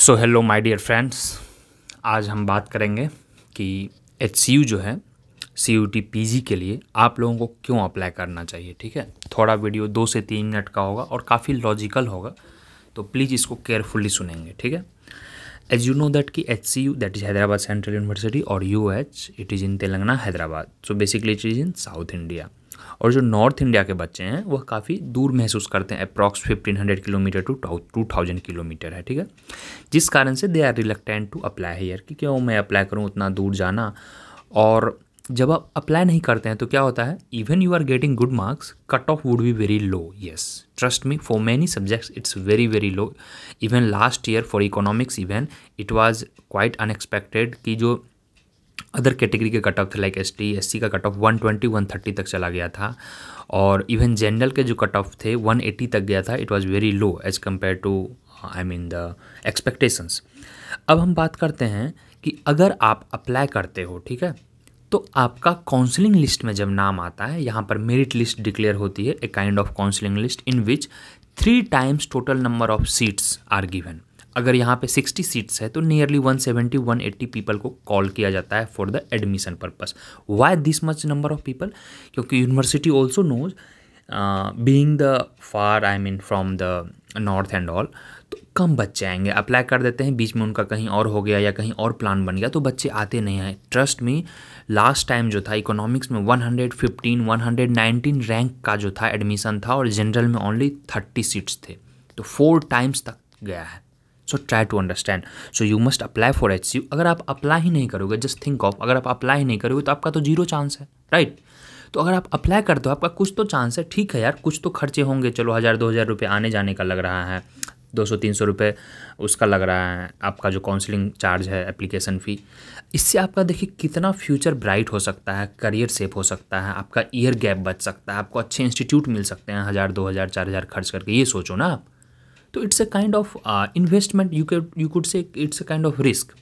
So hello my dear friends आज हम बात करेंगे कि एच सी यू जो है C U T P G के लिए आप लोगों को क्यों अप्लाई करना चाहिए, ठीक है? थोड़ा वीडियो दो से तीन मिनट का होगा और काफ़ी लॉजिकल होगा तो प्लीज़ इसको केयरफुली सुनेंगे, ठीक है? एज यू नो दैट कि H C U that is Hyderabad Central University और U H it is in Telangana Hyderabad so basically it is in South India और जो नॉर्थ इंडिया के बच्चे हैं, वह काफ़ी दूर महसूस करते हैं approx fifteen hundred kilometre to two thousand kilometre है, ठीक है? जिस कारण से they are reluctant to apply here कि क्यों मैं अप्लाई करूँ, उतना दूर जाना? और जब आप अप्लाई नहीं करते हैं तो क्या होता है? Even you are getting good marks cut off would be very low yes trust me for many subjects it's very very low even last year for economics even it was quite unexpected कि जो other category के cut off थे like S T S C का cut off one twenty one thirty तक चला गया था। और इवन जनरल के जो कट ऑफ़ थे वन एट्टी तक गया था। It was very low as compare to I mean the expectations अब हम बात करते हैं कि अगर आप अप्लाई करते हो, ठीक है? तो आपका काउंसलिंग लिस्ट में जब नाम आता है, यहाँ पर मेरिट लिस्ट डिक्लेयर होती है a kind of counselling list in which three times total number of seats are given अगर यहाँ पे 60 सीट्स है तो नियरली 170 180 पीपल को कॉल किया जाता है for the admission purpose why this much number of people क्योंकि university also knows being the far I mean from the north and all तो कम बच्चे आएँगे। अप्लाई कर देते हैं, बीच में उनका कहीं और हो गया या कहीं और प्लान बन गया तो बच्चे आते नहीं हैं। ट्रस्ट में लास्ट टाइम जो था इकोनॉमिक्स में 115 119 रैंक का जो था एडमिशन था, और जनरल में ओनली 30 सीट्स थे। तो फोर टाइम्स तक गया है। So try to understand so you must apply for H अगर आप अप्लाई ही नहीं करोगे जस्ट थिंक ऑफ़ अगर आप अप्लाई नहीं करोगे तो आपका तो ज़ीरो चांस है राइट right? तो अगर आप अप्लाई करते हो, आपका कुछ तो चांस है। ठीक है यार, कुछ तो खर्चे होंगे। चलो, हज़ार, दो हज़ार रुपये आने जाने का लग रहा है। दो सौ, तीन सौ रुपये उसका लग रहा है। आपका जो काउंसलिंग चार्ज है एप्लीकेशन फ़ी इससे आपका देखिए कितना फ्यूचर ब्राइट हो सकता है करियर सेफ़ हो सकता है, आपका ईयर गैप बच सकता है, आपको अच्छे इंस्टीट्यूट मिल सकते हैं, हज़ार, दो हज़ार, चार हज़ार खर्च करके। ये सोचो ना आप। तो it's a kind of investment you can you could say it's a kind of risk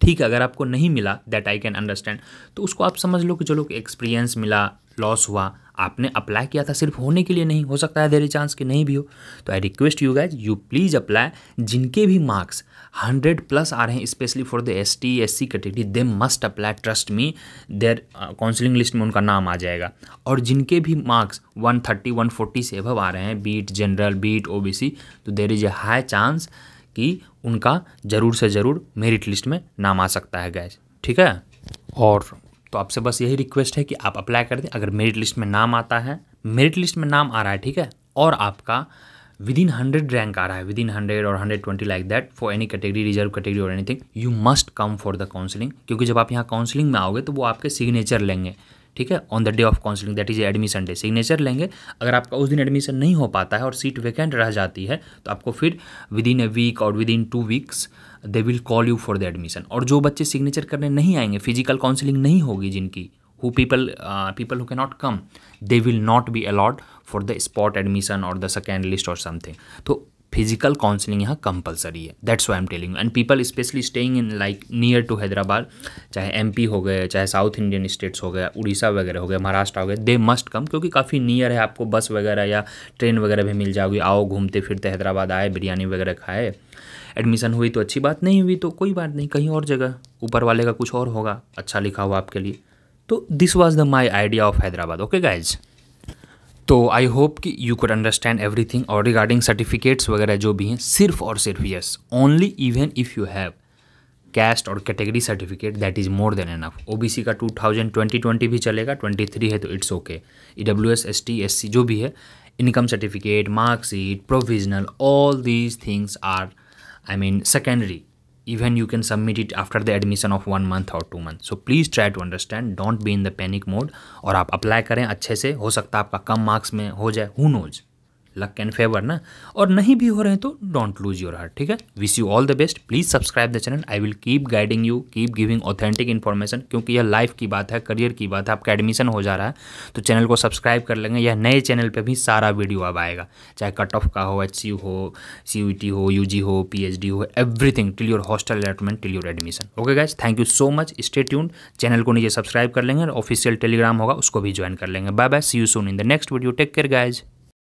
ठीक है, अगर आपको नहीं मिला दैट आई कैन अंडरस्टैंड तो उसको आप समझ लो कि चलो कि एक्सपीरियंस मिला लॉस हुआ। आपने अप्लाई किया था सिर्फ़ होने के लिए नहीं, हो सकता है देरी चांस कि नहीं भी हो। तो I request you guys you please apply जिनके भी मार्क्स हंड्रेड प्लस आ रहे हैं specially for the S T S C category they must apply trust me there counselling list में उनका नाम आ जाएगा। और जिनके भी marks one thirty one forty से एभव आ रहे हैं be it general be it O B C तो there is a high chance कि उनका ज़रूर से ज़रूर मेरिट लिस्ट में नाम आ सकता है गैज ठीक है? और तो आपसे बस यही रिक्वेस्ट है कि आप अप्लाई कर दें। अगर मेरिट लिस्ट में नाम आता है, मेरिट लिस्ट में नाम आ रहा है, ठीक है? और आपका विद इन हंड्रेड रैंक आ रहा है विद इन हंड्रेड और hundred twenty like that for any category reserve category और anything you must come for the counselling क्योंकि जब आप यहाँ काउंसलिंग में आओगे तो वो आपके सिग्नेचर लेंगे। ठीक है? On the day of counselling that is admission day signature लेंगे। अगर आपका उस दिन एडमिशन नहीं हो पाता है और सीट वैकेंट रह जाती है तो आपको फिर विद इन ए वीक और within two weeks they will call you for the admission और जो बच्चे सिग्नेचर करने नहीं आएँगे फ़िज़िकल काउंसलिंग नहीं होगी जिनकी who people people who cannot come they will not be allot for the spot admission और द सेकेंड लिस्ट और समथिंग तो फ़िज़िकल काउंसलिंग यहाँ कंपलसरी है। That's why am telling and people specially staying in like near to Hyderabad चाहे MP हो गए, चाहे south Indian states हो गया उड़ीसा वगैरह हो गया महाराष्ट्र हो गए दे मस्ट कम क्योंकि काफ़ी नियर है आपको बस वगैरह या ट्रेन वगैरह भी मिल जाओगी। आओ घूमते फिरते हैदराबाद आए, बिरयानी वगैरह खाए। एडमिशन हुई तो अच्छी बात, नहीं हुई तो कोई बात नहीं, कहीं और जगह। ऊपर वाले का कुछ और होगा अच्छा लिखा हुआ आपके लिए। तो this was the my idea of Hyderabad okay guys तो आई होप कि यू कुड अंडरस्टैंड एवरीथिंग और रिगार्डिंग सर्टिफिकेट्स वगैरह जो भी हैं, सिर्फ़ और सिर्फ़ yes only even if you have caste और category certificate that is more than enough O B C का टू थाउज़ेंड ट्वेंटी ट्वेंटी भी चलेगा ट्वेंटी थ्री है तो it's okay E W S S T S C जो भी है income certificate marksheet provisional all these things are I mean secondary. Even you can submit it after the admission of one month or two months so please try to understand don't be in the panic mode और आप apply करें अच्छे से हो सकता है आपका कम marks में हो जाए who knows luck and favour ना। और नहीं भी हो रहे हैं तो डोंट लूज योर हार्ट ठीक है? Wish you all the best please subscribe the channel I will keep guiding you keep giving authentic information क्योंकि यह लाइफ की बात है करियर की बात है, आपका एडमिशन हो जा रहा है। तो चैनल को सब्सक्राइब कर लेंगे। या नए चैनल पर भी सारा वीडियो अब आएगा। चाहे कट ऑफ़ का हो एच हो सी हो यू हो पी हो everything till your hostel allotment till your admission okay guys thank you so much stay tune channel को नीचे सब्सक्राइब कर लेंगे और ऑफिशियल टेलीग्राम होगा, उसको भी ज्वाइन कर लेंगे। Bye bye see you soon in the next video take care guys